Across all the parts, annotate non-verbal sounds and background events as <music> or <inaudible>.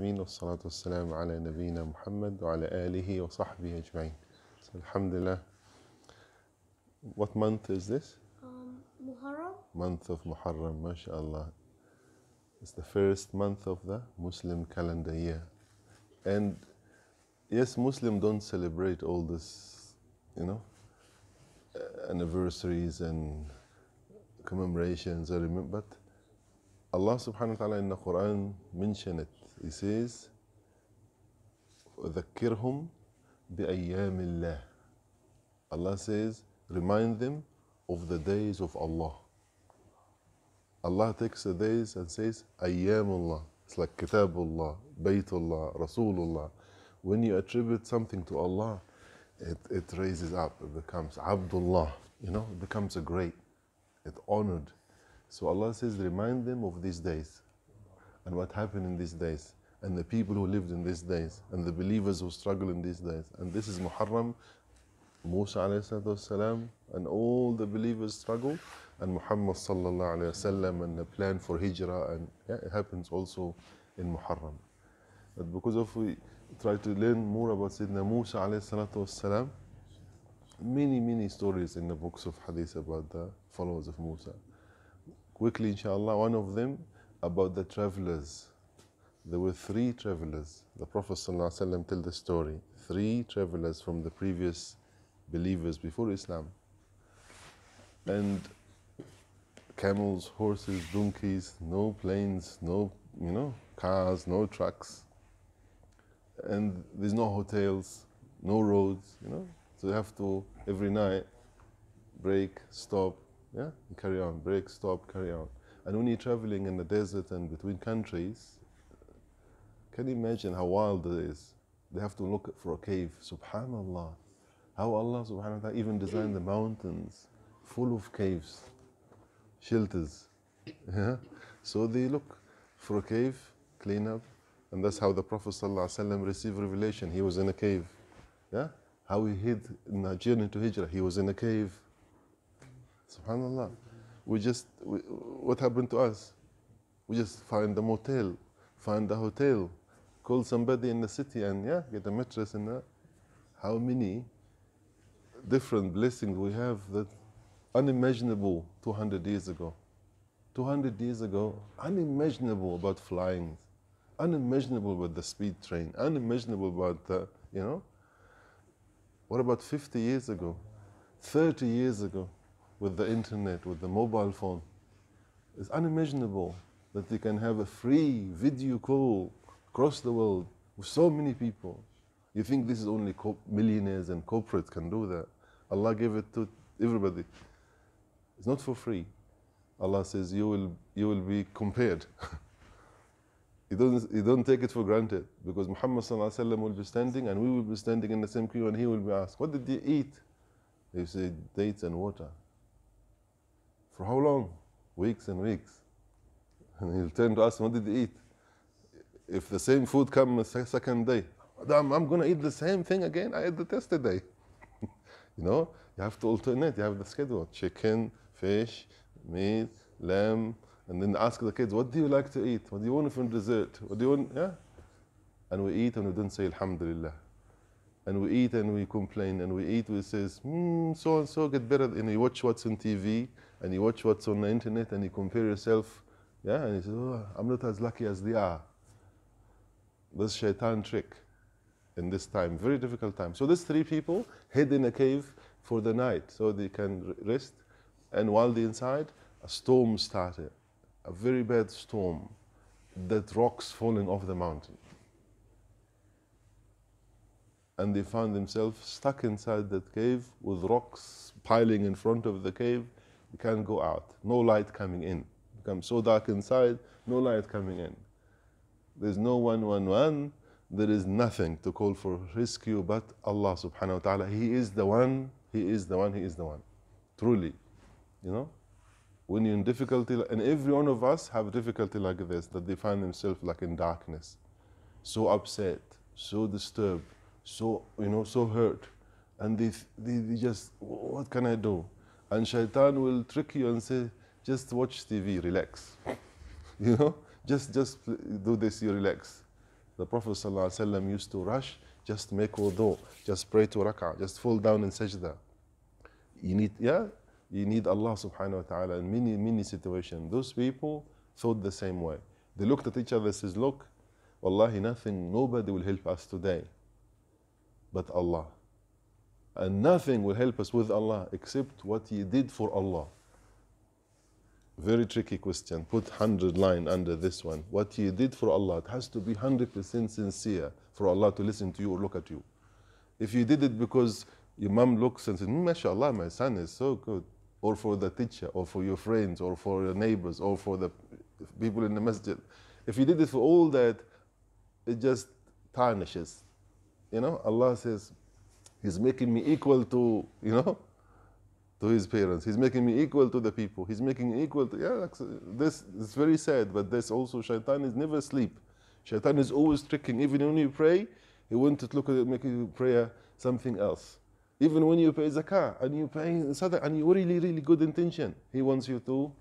العالمين والصلاة والسلام على نبينا محمد وعلى آله وصحبه أجمعين. So, Alhamdulillah. What month is this? Um, Muharram? Month of Muharram, mashallah. It's the first month of the Muslim calendar year. And yes, Muslims don't celebrate all this, you know, uh, anniversaries and commemorations, I remember, but Allah subhanahu wa ta'ala in the Quran mentioned it. He says, وَذَكِّرْهُمْ بِأَيَّامِ اللَّهِ Allah says, remind them of the days of Allah. Allah takes the days and says, Ayyamullah. It's like Kitabullah, Baytullah, Rasulullah. When you attribute something to Allah, it, it raises up, it becomes Abdullah, you know, it becomes a great, it honored. So Allah says, remind them of these days and what happened in these days and the people who lived in these days and the believers who struggle in these days. And this is Muharram, Musa والسلام, and all the believers struggle and Muhammad sallallahu alayhi wasallam and the plan for hijrah and yeah, it happens also in Muharram. But because of we try to learn more about Sayyidina Musa alayhi salatu wasalam, many, many stories in the books of hadith about the followers of Musa. Quickly, inshallah, one of them about the travelers. There were three travelers. The Prophet ﷺ tell the story. Three travelers from the previous believers before Islam. And camels, horses, donkeys, no planes, no you know, cars, no trucks. And there's no hotels, no roads, you know. So you have to every night break, stop, yeah, and carry on, break, stop, carry on. And when you're traveling in the desert and between countries, can you imagine how wild it is? They have to look for a cave. Subhanallah. How Allah subhanahu wa ta'ala even designed the mountains full of caves, shelters. <laughs> Yeah? So they look for a cave, clean up, and that's how the Prophet ﷺ received revelation. He was in a cave. Yeah? How he hid in a journey to Hijrah. He was in a cave. Subhanallah. We just, we, what happened to us? We just find a motel, find a hotel, call somebody in the city and yeah, get a mattress in that. Uh, how many different blessings we have that unimaginable 200 years ago. 200 years ago, unimaginable about flying, unimaginable about the speed train, unimaginable about the, you know. What about 50 years ago, 30 years ago, with the internet, with the mobile phone? It's unimaginable that you can have a free video call across the world with so many people. You think this is only millionaires and corporates can do that? Allah gave it to everybody. It's not for free. Allah says you will you will be compared. you don't you don't take it for granted because Muhammad will be standing and we will be standing in the same queue and he will be asked, What did you eat? They say, Dates and water. For how long? Weeks and weeks. And he'll turn to us, What did you eat? If the same food comes a second day, I'm, I'm going to eat the same thing again. I ate it yesterday. <laughs> you know, you have to alternate. You have the schedule: chicken, fish, meat, lamb, and then ask the kids, "What do you like to eat? What do you want from dessert? What do you want?" Yeah, and we eat and we don't say Alhamdulillah, and we eat and we complain and we eat. We says, hmm, so and so get better. And you watch what's on TV and you watch what's on the internet and you compare yourself. Yeah, and you say, "Oh, I'm not as lucky as they are." This shaitan trick in this time, very difficult time. So these three people hid in a cave for the night so they can rest. And while they're inside, a storm started, a very bad storm, that rocks falling off the mountain. And they found themselves stuck inside that cave with rocks piling in front of the cave. Can't go out, no light coming in. It becomes so dark inside, no light coming in. There's no 111 there is nothing to call for rescue but Allah subhanahu wa ta'ala. He is the one, He is the one, He is the one. Truly. You know? When you're in difficulty, and every one of us have difficulty like this, that they find themselves like in darkness, so upset, so disturbed, so, you know, so hurt. And they, they, they just, what can I do? And shaitan will trick you and say, just watch TV, relax. <laughs> you know? Just, just do this, you relax. The Prophet ﷺ used two rush, just make wudu, just pray to rak'ah, just fall down in sajda. You need, yeah, you need Allah subhanahu wa ta'ala in many, many situations. Those people thought the same way. They looked at each other and says, look, wallahi nothing, nobody will help us today but Allah. And nothing will help us with Allah except what He did for Allah. Very tricky question. Put 100 line under this one. What you did for Allah, it has to be 100% sincere for Allah to listen to you or look at you. If you did it because your mom looks and says, mm, MashaAllah, my son is so good, or for the teacher, or for your friends, or for your neighbors, or for the people in the masjid, if you did it for all that, it just tarnishes. You know, Allah says, He's making me equal to, you know, to his parents. He's making me equal to the people. He's making me equal to, yeah, this is very sad, but this also, shaitan is never asleep. Shaitan is always tricking. Even when you pray, he wants to look at it, make you pray something else. Even when you pay zakah and you pay sadaqah and you really, really good intention, he wants you to,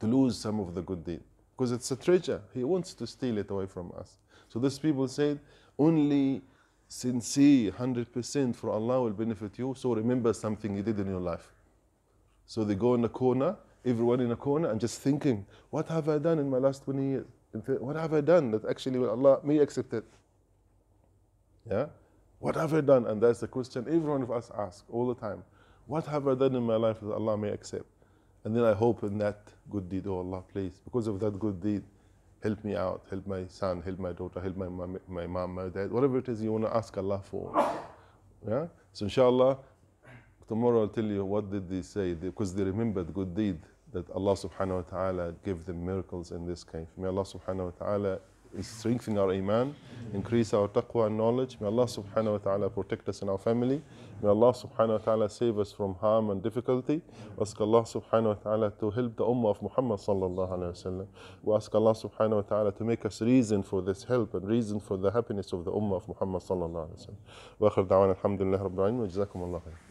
to lose some of the good deed. Because it's a treasure. He wants to steal it away from us. So these people said, only sincere 100% for Allah will benefit you. So remember something you did in your life. So they go in a corner, everyone in a corner, and just thinking, what have I done in my last 20 years? What have I done that actually Allah may accept it? Yeah? What have I done? And that's the question every one of us ask all the time. What have I done in my life that Allah may accept? And then I hope in that good deed, oh Allah, please, because of that good deed, help me out, help my son, help my daughter, help my mom, my mom, my dad, whatever it is you want to ask Allah for. Yeah? So inshallah, tomorrow I'll tell you what did they say, because they remembered good deed that Allah subhanahu wa ta'ala gave them miracles in this case. May Allah subhanahu wa ta'ala strengthen our iman, increase our taqwa and knowledge. May Allah subhanahu wa ta'ala protect us and our family. May Allah subhanahu wa ta'ala save us from harm and difficulty. Ask Allah subhanahu wa ta'ala to help the ummah of Muhammad sallallahu alayhi wa sallam. We ask Allah subhanahu wa ta'ala to make us reason for this help and reason for the happiness of the ummah of Muhammad sallallahu alayhi wa sallam. Wa akhir da'wana alhamdulillah rabbil alamin wa jazakum Allah khair.